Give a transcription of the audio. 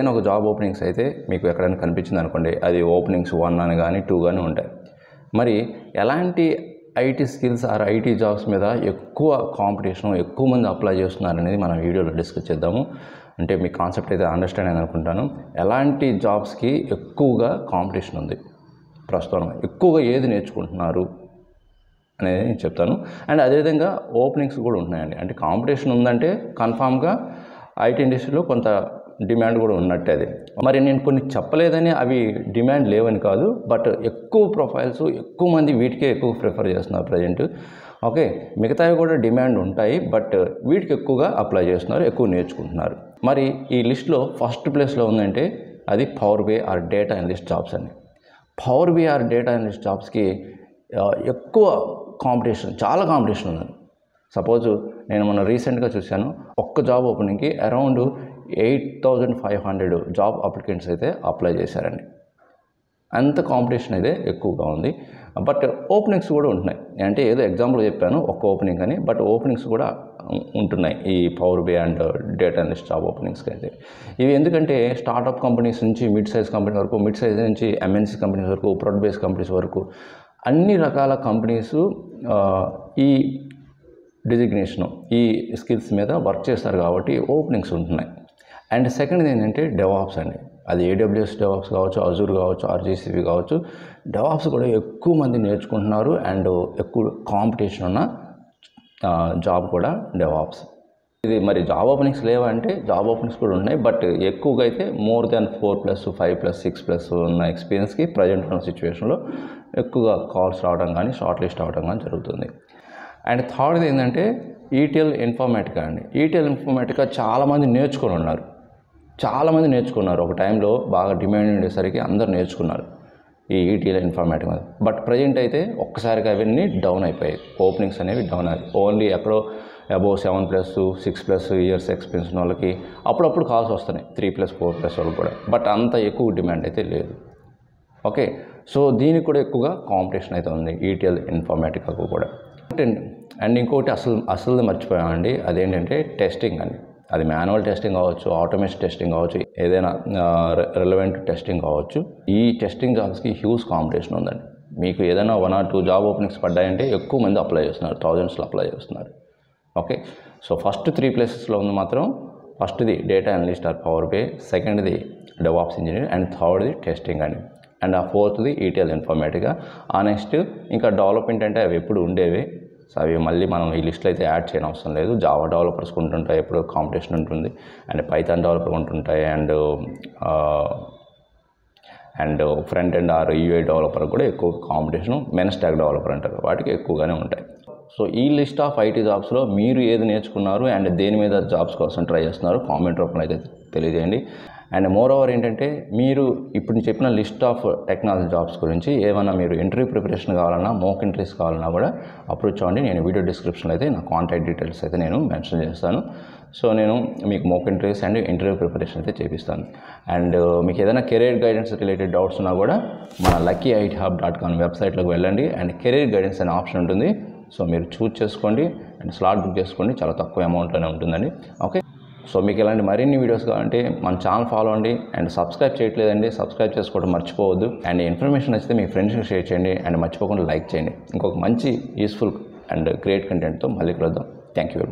నేను ఒక job openings అయితే మీకు ఎక్కడైనా కనిపించింది అనుకోండి అది ఓపెనింగ్స్ వన్ అని కానీ టూ కానీ ఉంటాయి. మరి ఎలాంటి IT skills or IT jobs మీద ఎక్కువ కాంపిటీషన్ ఎక్కువ మంది అప్లై చేస్తున్నారు అనేది మనం వీడియోలో డిస్కస్ చేద్దాము. అంటే మీ కాన్సెప్ట్ అయితే అండర్స్టాండ్ అయింది అనుకుంటాను. ఎలాంటి జాబ్స్కి ఎక్కువగా కాంపిటీషన్ ఉంది? ప్రస్తుతం ఎక్కువగా ఏది నేర్చుకుంటున్నారు అనేది నేను చెప్తాను. అండ్ అదేవిధంగా ఓపెనింగ్స్ కూడా ఉంటున్నాయండి. అంటే కాంపిటీషన్ ఉందంటే కన్ఫామ్గా ఐటీ ఇండస్ట్రీలో కొంత డిమాండ్ కూడా ఉన్నట్టే అది. మరి నేను కొన్ని చెప్పలేదని అవి డిమాండ్ లేవని కాదు బట్ ఎక్కువ ప్రొఫైల్స్ ఎక్కువ మంది వీటికే ఎక్కువ ప్రిఫర్ చేస్తున్నారు ప్రజెంట్. ఓకే మిగతావి కూడా డిమాండ్ ఉంటాయి బట్ వీటికి ఎక్కువగా అప్లై చేస్తున్నారు ఎక్కువ నేర్చుకుంటున్నారు. మరి ఈ లిస్ట్లో ఫస్ట్ ప్లేస్లో ఉందంటే అది power BI or data analyst jobs అని power BI or data analyst జాబ్స్కి ఎక్కువ కాంపిటీషన్ చాలా కాంపిటీషన్ ఉంది సపోజ్ నేను మొన్న రీసెంట్గా చూశాను ఒక్క job ఓపెనింగ్కి around eight thousand five hundred job applicants అయితే అప్లై చేశారండి. అంత కాంపిటీషన్ అయితే ఎక్కువగా ఉంది. బట్ ఓపెనింగ్స్ కూడా ఉంటున్నాయి. అంటే ఏదో ఎగ్జాంపుల్ చెప్పాను ఒక్క ఓపెనింగ్ అని. బట్ ఓపెనింగ్స్ కూడా ఉంటున్నాయి ఈ power BI and data analyst job ఓపెనింగ్స్కి అయితే. ఇవి ఎందుకంటే స్టార్టప్ కంపెనీస్ నుంచి మిడ్ సైజ్ కంపెనీ వరకు మిడ్ సైజ్ నుంచి ఎంఎన్సీ కంపెనీస్ వరకు ప్రొడక్ట్ బేస్ కంపెనీస్ వరకు అన్ని రకాల కంపెనీస్ ఈ డిజిగ్నేషను ఈ స్కిల్స్ మీద వర్క్ చేస్తారు కాబట్టి ఓపెనింగ్స్ ఉంటున్నాయి. అండ్ సెకండ్ ఏంటంటే డెవాప్స్ అండి. అది ఏడబ్ల్యూఎస్ డెవాప్స్ కావచ్చు అజూర్ కావచ్చు ఆర్జీసీబీ కావచ్చు డెవాప్స్ కూడా ఎక్కువ మంది నేర్చుకుంటున్నారు అండ్ ఎక్కువ కాంపిటీషన్ ఉన్న జాబ్ కూడా డెవాప్స్. ఇది మరి జాబ్ ఓపెనింగ్స్ లేవంటే జాబ్ ఓపెనింగ్స్ కూడా ఉన్నాయి బట్ ఎక్కువగా అయితే more than four plus five plus six plus ఉన్న ఎక్స్పీరియన్స్కి ప్రజెంట్ ఉన్న సిచ్యువేషన్లో ఎక్కువగా కాల్స్ రావడం కానీ షార్ట్ లిస్ట్ అవ్వడం కానీ జరుగుతుంది. అండ్ థర్డ్ది ఏంటంటే ఈటీఎల్ ఇన్ఫర్మేటికా అండి. ఈటీఎల్ ఇన్ఫర్మేటికా చాలామంది నేర్చుకొని ఉన్నారు. చాలామంది నేర్చుకున్నారు. ఒక టైంలో బాగా డిమాండ్ ఉండేసరికి అందరు నేర్చుకున్నారు ఈ ఈటీఎల్ ఇన్ఫర్మేటిక్ మీద. బట్ ప్రజెంట్ అయితే ఒక్కసారిగా అవన్నీ డౌన్ అయిపోయాయి. ఓపెనింగ్స్ అనేవి డౌన్ అయ్యాయి. ఓన్లీ ఎక్కడో above seven plus six plus years experience ఉన్న వాళ్ళకి అప్పుడప్పుడు కాల్స్ వస్తున్నాయి. త్రీ ప్లస్ ఫోర్ ప్లస్ వాళ్ళకి కూడా. బట్ అంత ఎక్కువ డిమాండ్ అయితే లేదు. ఓకే? సో దీనికి కూడా ఎక్కువగా కాంపిటీషన్ అయితే ఉంది ఈటీఎల్ ఇన్ఫర్మేటిక్ కూడా. అండ్ ఇంకోటి అసలు అసలు మర్చిపోయామండి. అదేంటంటే టెస్టింగ్ అండి. అది మాన్యువల్ టెస్టింగ్ కావచ్చు ఆటోమేషన్ టెస్టింగ్ కావచ్చు ఏదైనా రిలవెంట్ టెస్టింగ్ కావచ్చు. ఈ టెస్టింగ్ జాబ్స్కి హ్యూజ్ కాంపిటీషన్ ఉందండి. మీకు ఏదైనా one or two job openings పడ్డాయంటే ఎక్కువ మంది అప్లై చేస్తున్నారు థౌజండ్స్లో అప్లై చేస్తున్నారు. ఓకే? సో ఫస్ట్ త్రీ ప్లేసెస్లో ఉంది మాత్రం ఫస్ట్ది data analyst or power BI సెకండ్ది డెవాప్స్ ఇంజనీర్ అండ్ థర్డ్ది టెస్టింగ్ అండి. అండ్ ఆ ఫోర్త్ది ఈటీఎల్ ఇన్ఫర్మేటిక్గా ఆ నెక్స్ట్ ఇంకా డెవలప్మెంట్ అంటే అవి ఎప్పుడు ఉండేవి? సో అవి మళ్ళీ మనం ఈ లిస్ట్లో అయితే యాడ్ చేయడం అవసరం లేదు. జావా డెవలపర్స్ ఉంటుంటాయి ఎప్పుడు కాంపిటీషన్ ఉంటుంది. అండ్ పైథాన్ డెవలపర్ ఉంటుంటాయి. And and front and or UI developer కూడా ఎక్కువ కాంపిటీషన్ మెన్ స్టాక్ డెవలపర్ అంటారు. వాటికి ఎక్కువగానే ఉంటాయి. సో ఈ లిస్ట్ ఆఫ్ ఐటీ జాబ్స్లో మీరు ఏది నేర్చుకున్నారు? అండ్ దేని మీద జాబ్స్ కోసం ట్రై చేస్తున్నారు? కామెంట్ రూపంలో అయితే తెలియజేయండి. అండ్ మోర్ ఓవర్ ఏంటంటే మీరు ఇప్పుడు చెప్పిన లిస్ట్ ఆఫ్ టెక్నాలజీ జాబ్స్ గురించి ఏమైనా మీరు ఇంటర్వ్యూ ప్రిపరేషన్ కావాలన్నా మోక్ ఇంటర్వ్యూస్ కావాలన్నా కూడా అప్రోచ్ అవ్వండి. నేను వీడియో డిస్క్రిప్షన్లో అయితే నా కాంటాక్ట్ డీటెయిల్స్ అయితే నేను మెన్షన్ చేస్తాను. సో నేను మీకు mock interviews and interview preparation అయితే చేపిస్తాను. అండ్ uh, మీకు ఏదైనా కెరీర్ గైడెన్స్ రిలేటెడ్ డౌట్స్ ఉన్నా కూడా మన lucky IT hub dot com వెబ్సైట్లోకి వెళ్ళండి. అండ్ కెరీర్ గైడెన్స్ అనే ఆప్షన్ ఉంటుంది. సో మీరు చూస్ చేసుకోండి. అండ్ స్లాట్ బుక్ చేసుకోండి. చాలా తక్కువ అమౌంట్లోనే ఉంటుందండి. ఓకే? సో మీకు ఇలాంటి మరిన్ని వీడియోస్ కావాలంటే మన ఛానల్ ఫాలో అండి అండ్ సబ్స్క్రైబ్ చేయట్లేదండి సబ్స్క్రైబ్ చేసుకోవడం మర్చిపోవద్దు. అండ్ ఇన్ఫర్మేషన్ నచ్చితే మీ ఫ్రెండ్స్కి షేర్ చేయండి అండ్ మర్చిపోకుండా లైక్ చేయండి. ఇంకొక మంచి యూస్ఫుల్ అండ్ గ్రేట్ కంటెంట్తో మళ్ళీ కలుద్దాం. Thank you very much